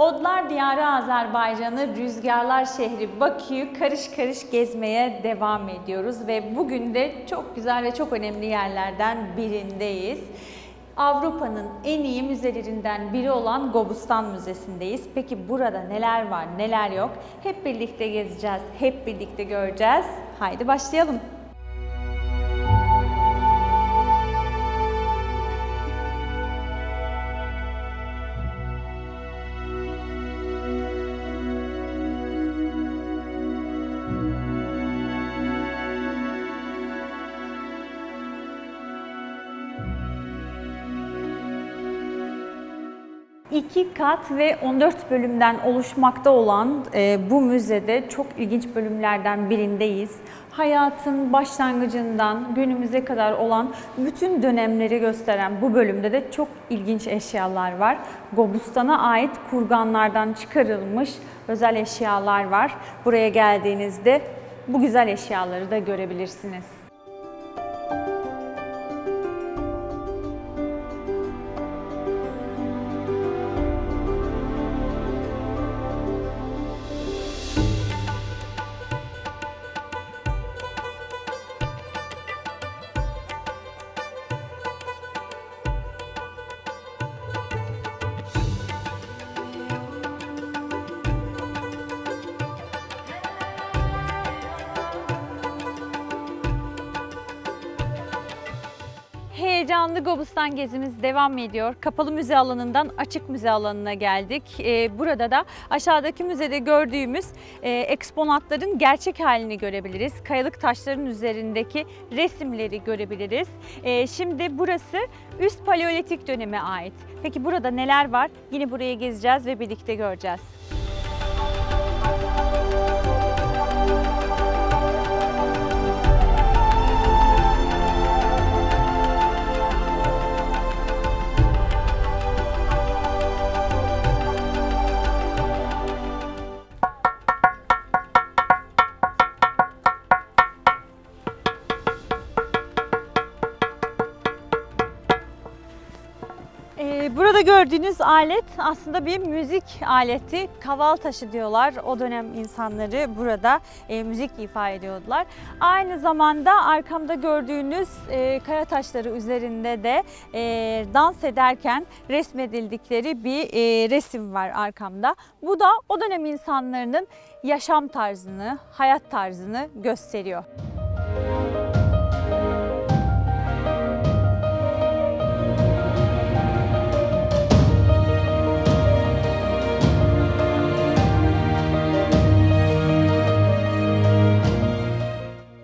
Odlar Diyarı Azerbaycan'ı, Rüzgarlar şehri Bakü'yü karış karış gezmeye devam ediyoruz ve bugün de çok güzel ve çok önemli yerlerden birindeyiz. Avrupa'nın en iyi müzelerinden biri olan Gobustan Müzesi'ndeyiz. Peki burada neler var, neler yok? Hep birlikte gezeceğiz, hep birlikte göreceğiz. Haydi başlayalım. İki kat ve 14 bölümden oluşmakta olan e, bu müzede çok ilginç bölümlerden birindeyiz. Hayatın başlangıcından günümüze kadar olan bütün dönemleri gösteren bu bölümde de çok ilginç eşyalar var. Gobustan'a ait kurganlardan çıkarılmış özel eşyalar var. Buraya geldiğinizde bu güzel eşyaları da görebilirsiniz. Heyecanlı Gobustan gezimiz devam ediyor. Kapalı müze alanından açık müze alanına geldik. Ee, burada da aşağıdaki müzede gördüğümüz e, eksponatların gerçek halini görebiliriz. Kayalık taşların üzerindeki resimleri görebiliriz. Ee, şimdi burası üst paleolitik döneme ait. Peki burada neler var? Yine buraya gezeceğiz ve birlikte göreceğiz. Burada gördüğünüz alet aslında bir müzik aleti. Kaval taşı diyorlar. O dönem insanları burada e, müzik ifa ediyordular. Aynı zamanda arkamda gördüğünüz e, kaya taşları üzerinde de e, dans ederken resmedildikleri bir e, resim var arkamda. Bu da o dönem insanların yaşam tarzını, hayat tarzını gösteriyor.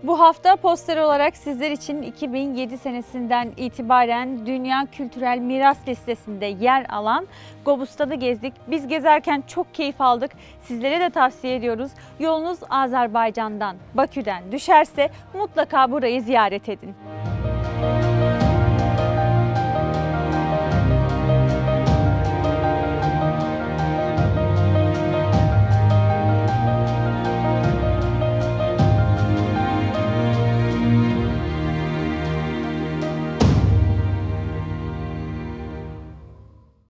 Bu hafta poster olarak sizler için 2007 senesinden itibaren Dünya Kültürel Miras Listesi'nde yer alan Gobustan'ı gezdik. Biz gezerken çok keyif aldık. Sizlere de tavsiye ediyoruz. Yolunuz Azerbaycan'dan, Bakü'den düşerse mutlaka burayı ziyaret edin.